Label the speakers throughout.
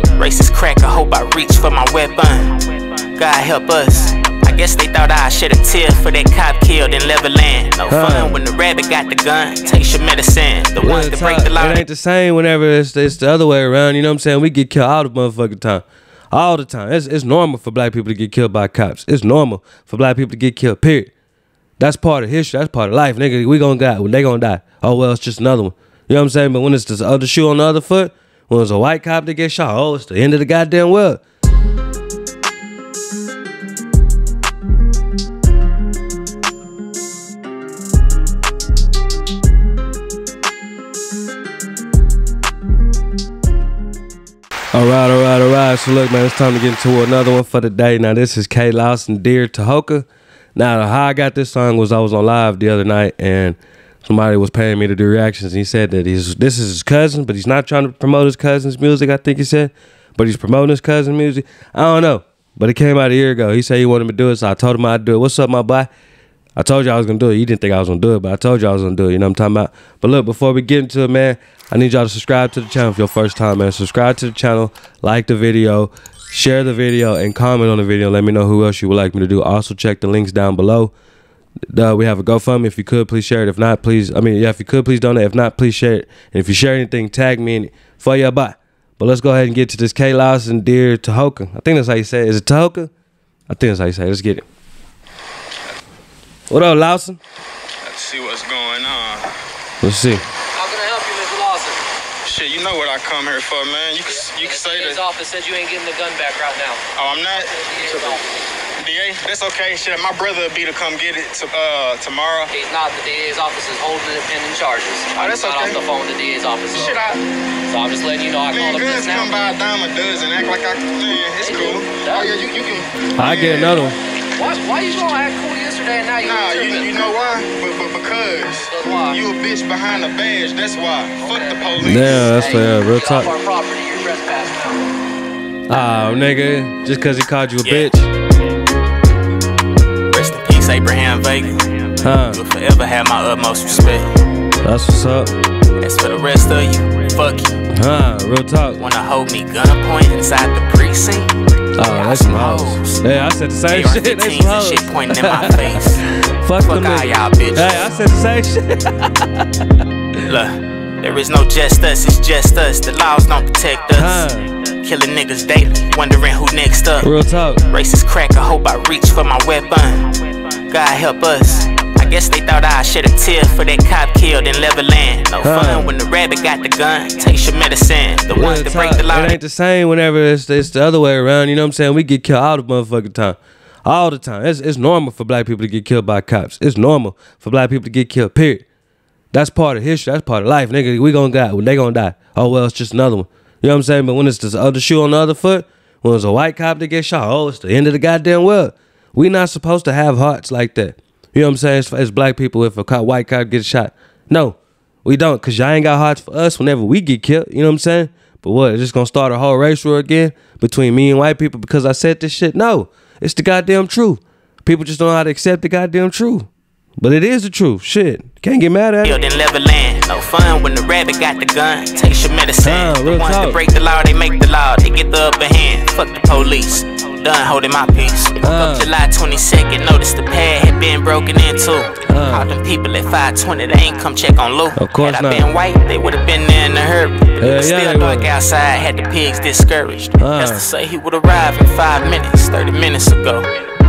Speaker 1: Racist crack, I hope I reach for my weapon. God help us. I guess they thought I shed a tear for that cop killed in Levelland. No
Speaker 2: Huh.
Speaker 1: fun when the rabbit got the gun. Take your medicine. The ones that break the law.
Speaker 2: It ain't the same whenever it's, it's the other way around. You know what I'm saying? We get killed all the motherfucking time. All the time. It's, it's normal for black people to get killed by cops. It's normal for black people to get killed, period. That's part of history. That's part of life, nigga. We gonna die. They gonna die. Oh, well, it's just another one. You know what I'm saying? But when it's the other shoe on the other foot, when it's a white cop that gets shot, oh, it's the end of the goddamn world. All right, all right, all right. So look, man, it's time to get into another one for the day. Now, this is K. Lawson, Dear Tahoka. Now, how I got this song was I was on live the other night and somebody was paying me to do reactions. And he said that he's this is his cousin, but he's not trying to promote his cousin's music. I think he said, but he's promoting his cousin's music. I don't know, but it came out a year ago. He said he wanted me to do it, so I told him I'd do it. What's up, my boy? I told you I was gonna do it. You didn't think I was gonna do it, but I told you I was gonna do it. You know what I'm talking about? But look, before we get into it, man, I need y'all to subscribe to the channel for your first time, man. Subscribe to the channel, like the video, share the video, and comment on the video. Let me know who else you would like me to do. Also, check the links down below. Uh, we have a GoFundMe. If you could, please share it. If not, please, I mean, yeah, if you could, please donate. If not, please share it. And if you share anything, tag me in it for your buy. But let's go ahead and get to this K Lawson, Dear Tahoka. I think that's how you say it. Is it Tahoka? I think that's how you say it. Let's get it. What up, Lawson?
Speaker 3: Let's see what's going on.
Speaker 2: Let's see.
Speaker 4: How can I help you, Mr. Lawson?
Speaker 3: Shit, you know what I come here for, man. You can, you can say
Speaker 4: His
Speaker 3: that.
Speaker 4: office said you ain't getting the gun back right now.
Speaker 3: Oh, I'm not.
Speaker 4: DA's.
Speaker 3: DA, that's okay. Shit, my brother will be to come get it to, uh, tomorrow.
Speaker 4: He's not. The DA's office is holding it pending charges.
Speaker 3: Oh, that's
Speaker 4: He's not
Speaker 3: okay.
Speaker 4: off the phone with the DA's office.
Speaker 3: Shit, I,
Speaker 4: So I'm just letting you know I
Speaker 3: man,
Speaker 4: called up
Speaker 3: guns
Speaker 4: just now.
Speaker 3: come by a dime a dozen, act like I, man, it's
Speaker 4: They
Speaker 3: cool. Oh, yeah, you, you can.
Speaker 2: I get another one.
Speaker 4: Why, why you gonna act cool yesterday and now you
Speaker 3: Nah, you,
Speaker 4: tripping?
Speaker 3: you know why? But, but because
Speaker 4: Because why?
Speaker 3: you a bitch behind a badge, that's why. Fuck the police.
Speaker 2: Yeah, that's
Speaker 4: Hey,
Speaker 2: fair. Real talk.
Speaker 4: off our property. You're trespassing now.
Speaker 2: Oh, nigga, just cause he called you a
Speaker 1: Yeah.
Speaker 2: bitch.
Speaker 1: Rest in peace, Abraham Vega.
Speaker 2: Huh?
Speaker 1: You'll forever have my utmost respect.
Speaker 2: That's what's up.
Speaker 1: As for the rest of you, fuck you.
Speaker 2: Huh? Real talk.
Speaker 1: Wanna hold me gunpoint inside the precinct?
Speaker 2: Oh, that's some hoes. Yeah, I said the same shit. They
Speaker 1: AR-15s
Speaker 2: some
Speaker 1: and shit pointing in my face.
Speaker 2: Fuck
Speaker 1: Fuck
Speaker 2: them
Speaker 1: all y'all bitches.
Speaker 2: Hey, I said the same shit.
Speaker 1: Look, there is no just us, it's just us. The laws don't protect us.
Speaker 2: Huh?
Speaker 1: Killing niggas daily, wondering who next up.
Speaker 2: Real talk.
Speaker 1: Racist crack, I hope I reach for my weapon. God help us. I guess they thought I shed a tear for that cop killed in Levelland. No
Speaker 2: Huh.
Speaker 1: fun when the rabbit got the gun. Take your medicine. The
Speaker 2: Real
Speaker 1: ones that break the law.
Speaker 2: It ain't the same whenever it's, it's the other way around. You know what I'm saying? We get killed all the motherfucking time. All the time. It's, it's normal for black people to get killed by cops. It's normal for black people to get killed, period. That's part of history. That's part of life, nigga. We gonna die. They gonna die. Oh well, it's just another one. You know what I'm saying? But when it's the other shoe on the other foot, when it's a white cop that gets shot, oh, it's the end of the goddamn world. We not supposed to have hearts like that. You know what I'm saying? As, as black people, if a cop, white cop gets shot, no, we don't, cause y'all ain't got hearts for us whenever we get killed. You know what I'm saying? But what? It's just gonna start a whole race war again between me and white people because I said this shit? No, it's the goddamn truth. People just don't know how to accept the goddamn truth. But it is the truth. Shit, can't get mad at it.
Speaker 1: In Levelland. No fun when the rabbit got the gun. Take your medicine.
Speaker 2: Nah,
Speaker 1: the ones
Speaker 2: talk.
Speaker 1: that break the law, they make the law. They get the upper hand. Fuck the police. Done holding my peace.
Speaker 2: Uh.
Speaker 1: up July 22nd, noticed the pad had been broken into.
Speaker 2: Uh.
Speaker 1: All them people at 520, they ain't come check on Lou.
Speaker 2: Of course
Speaker 1: had
Speaker 2: not.
Speaker 1: I been white, they would have been there in a hurry. But
Speaker 2: Yeah,
Speaker 1: still dark
Speaker 2: would've.
Speaker 1: outside, had the pigs discouraged.
Speaker 2: Uh.
Speaker 1: That's to say he would arrive in five minutes, 30 minutes ago.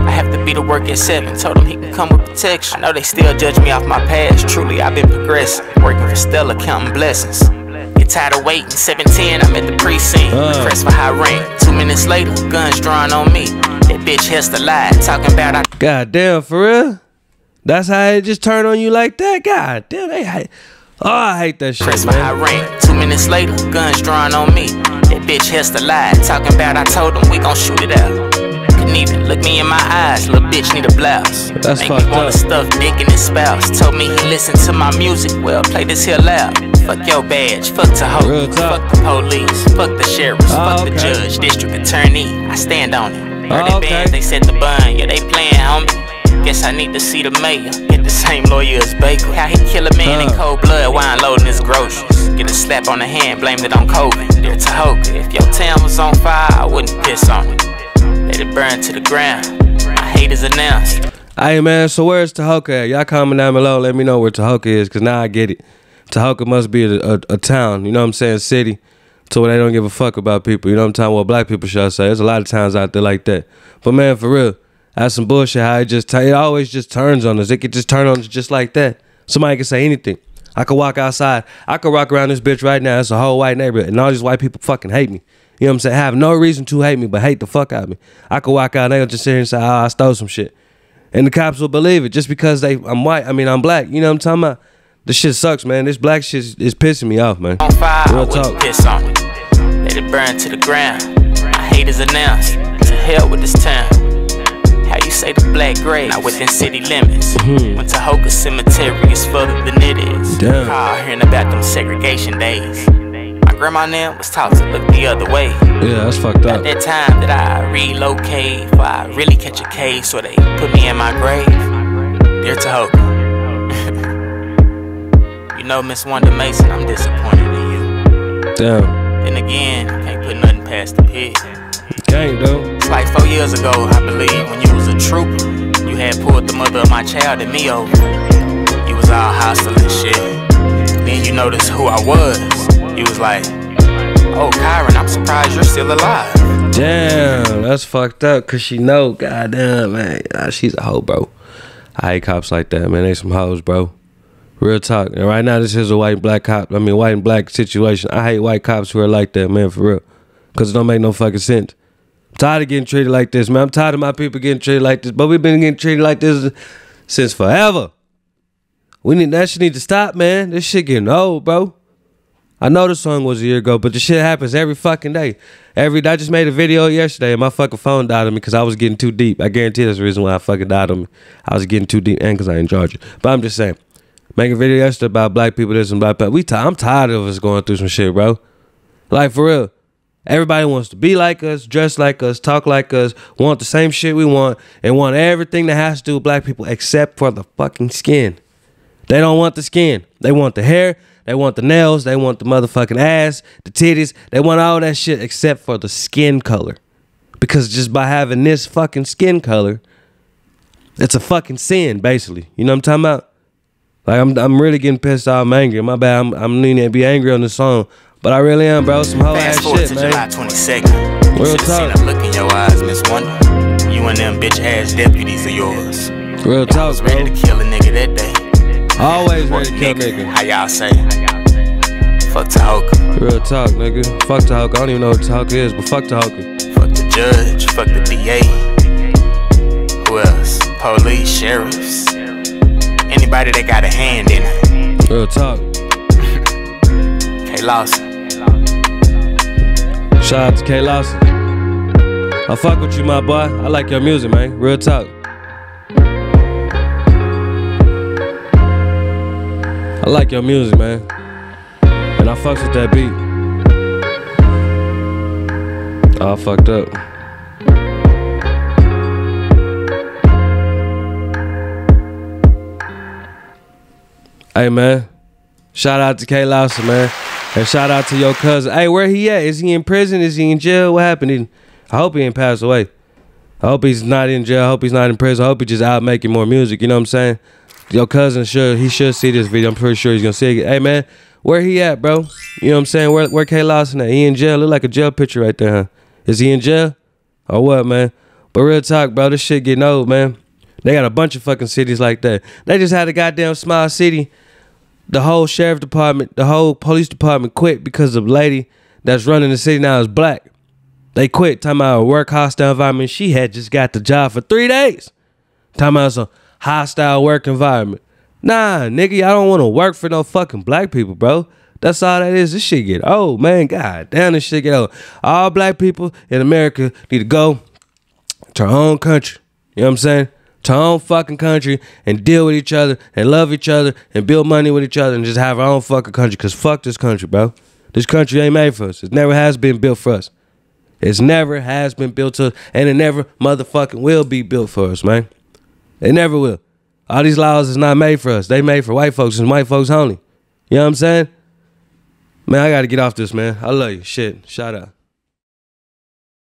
Speaker 1: I have to be to work at seven. Told him he can come with protection. I know they still judge me off my past. Truly, I've been progressing. Working for Stella, counting blessings. Get tired of waiting. 710, I'm at the precinct.
Speaker 2: Uh.
Speaker 1: Request for high rank. Two minutes later, guns drawn on me. That bitch has to lie. Talking about I
Speaker 2: God damn, for real? That's how it just turned on you like that? God damn, they hate. Oh, I hate that shit,
Speaker 1: press for high
Speaker 2: man.
Speaker 1: rank. Two minutes later, guns drawn on me. That bitch has to lie. Talking about I told him we gon' shoot it out. Even look me in my eyes. Little bitch need a blouse.
Speaker 2: That's
Speaker 1: Make
Speaker 2: fucked
Speaker 1: me wanna
Speaker 2: up.
Speaker 1: stuff dick in his spouse. Told me he listened to my music. Well, play this here loud. Fuck your badge. Fuck the hoe. Fuck the police. Fuck the sheriffs.
Speaker 2: Oh,
Speaker 1: fuck the
Speaker 2: okay.
Speaker 1: judge. District attorney. I stand on it. Heard
Speaker 2: Oh,
Speaker 1: they
Speaker 2: okay.
Speaker 1: bands, they set the bun. Yeah, they playing, homie. Guess I need to see the mayor. Get the same lawyer as Baker. How he kill a man in
Speaker 2: Huh.
Speaker 1: cold blood while unloading his groceries. Get a slap on the hand, blamed it on COVID. Dear Tahoka, if your town was on fire, I wouldn't piss on it. Let it burn to the ground. My hate is announced.
Speaker 2: Hey man, so where's Tahoka at? Y'all comment down below. Let me know where Tahoka is, cause now I get it. Tahoka must be a, a, a town. You know what I'm saying? City. To where they don't give a fuck about people. You know what I'm talking? Well, black people should I say. There's a lot of towns out there like that. But man, for real, that's some bullshit. How it just it always just turns on us. It could just turn on us just like that. Somebody can say anything. I could walk outside. I could walk around this bitch right now. It's a whole white neighborhood, and all these white people fucking hate me. You know what I'm saying? Have no reason to hate me, but hate the fuck out of me. I could walk out and they'll just sit here and say, "Oh, I stole some shit." And the cops will believe it just because they I'm white. I mean I'm black. You know what I'm talking about? This shit sucks, man. This black shit is, is pissing me off, man.
Speaker 1: on fire, I
Speaker 2: Real talk.
Speaker 1: piss on it. Let it burn to the ground. My hate is announced. To hell with this town. How you say the black grave? Not within city limits. Mm-hmm. Went to Hoka Cemetery is further than it is.
Speaker 2: Damn.
Speaker 1: Recall hearing about them segregation days. Grandma now was taught to look the other way.
Speaker 2: Yeah, that's fucked up.
Speaker 1: At that time that I relocate, before I really catch a case, so they put me in my grave. Dear Tahoka. you know, Miss Wanda Mason, I'm disappointed in you.
Speaker 2: Damn.
Speaker 1: Then again, can't put nothing past the pit.
Speaker 2: Can't though.
Speaker 1: It's like four years ago, I believe, when you was a trooper. You had pulled the mother of my child and me over. You was all hostile and shit. Then you noticed who I was. You was like, oh, Kyron, I'm surprised you're still alive.
Speaker 2: Damn, that's fucked up. Cause she know, goddamn, man. Ah, She's a hoe, bro. I hate cops like that, man. They some hoes, bro. Real talk. And right now, this is a white and black cop. I mean, white and black situation. I hate white cops who are like that, man, for real. Cause it don't make no fucking sense. I'm tired of getting treated like this, man. I'm tired of my people getting treated like this. But we've been getting treated like this since forever. We need that shit need to stop, man. This shit getting old, bro. I know the song was a year ago, but the shit happens every fucking day. Every. I just made a video yesterday and my fucking phone died on me because I was getting too deep. I guarantee that's the reason why I fucking died on me. I was getting too deep and because I in Georgia. But I'm just saying, making a video yesterday about black people, this and black people. We t- I'm tired of us going through some shit, bro. Like for real. Everybody wants to be like us, dress like us, talk like us, want the same shit we want, and want everything that has to do with black people except for the fucking skin. They don't want the skin. They want the hair. They want the nails. They want the motherfucking ass, the titties. They want all that shit except for the skin color. Because just by having this fucking skin color, it's a fucking sin, basically. You know what I'm talking about? Like I'm, I'm really getting pissed off. I'm angry. My bad. I'm, I'm needing to be angry on this song, but I really am, bro. Some whole ass
Speaker 1: Fast forward
Speaker 2: shit,
Speaker 1: to
Speaker 2: man.
Speaker 1: July 22nd.
Speaker 2: Real
Speaker 1: Should've seen
Speaker 2: talk.
Speaker 1: a look in your eyes, Miss Wanda. You and them bitch ass deputies of yours.
Speaker 2: Real
Speaker 1: I
Speaker 2: talk,
Speaker 1: was ready
Speaker 2: bro.
Speaker 1: to kill a nigga that day.
Speaker 2: Always ready to kill nigga.
Speaker 1: How y'all say? Fuck Tahoka.
Speaker 2: Real talk, nigga. Fuck Tahoka. I don't even know what Tahoka is, but fuck Tahoka.
Speaker 1: Fuck the judge. Fuck the DA. Who else? Police, sheriffs. Anybody that got a hand in it.
Speaker 2: Real talk.
Speaker 1: K Lawson.
Speaker 2: Shout out to K Lawson. I fuck with you, my boy. I like your music, man. Real talk. I like your music, man. And I fucks with that beat. All fucked up. Hey, man. Shout out to K Lawson, man. And shout out to your cousin. Hey, where he at? Is he in prison? Is he in jail? What happened? I hope he ain't passed away. I hope he's not in jail. I hope he's not in prison. I hope he's just out making more music. You know what I'm saying? Your cousin should he should see this video. I'm pretty sure he's gonna see it. Hey man, where he at, bro? You know what I'm saying? Where where K Lawson at? He in jail. Look like a jail picture right there, huh? Is he in jail? Or what, man? But real talk, bro, this shit getting old, man. They got a bunch of fucking cities like that. They just had a goddamn small city. The whole sheriff department, the whole police department quit because of lady that's running the city now is black. They quit. Talking about a work hostile environment. She had just got the job for three days. Talking about some hostile work environment. Nah, nigga, I don't want to work for no fucking black people, bro. That's all that is. This shit get old, man. God damn, this shit get old. All black people in America need to go to our own country. You know what I'm saying? To our own fucking country and deal with each other and love each other and build money with each other and just have our own fucking country. Cause fuck this country, bro. This country ain't made for us. It never has been built for us. It's never has been built to us, and it never motherfucking will be built for us, man. They never will. All these laws is not made for us. They made for white folks and white folks only. You know what I'm saying? Man, I gotta get off this, man. I love you. Shit. Shout out.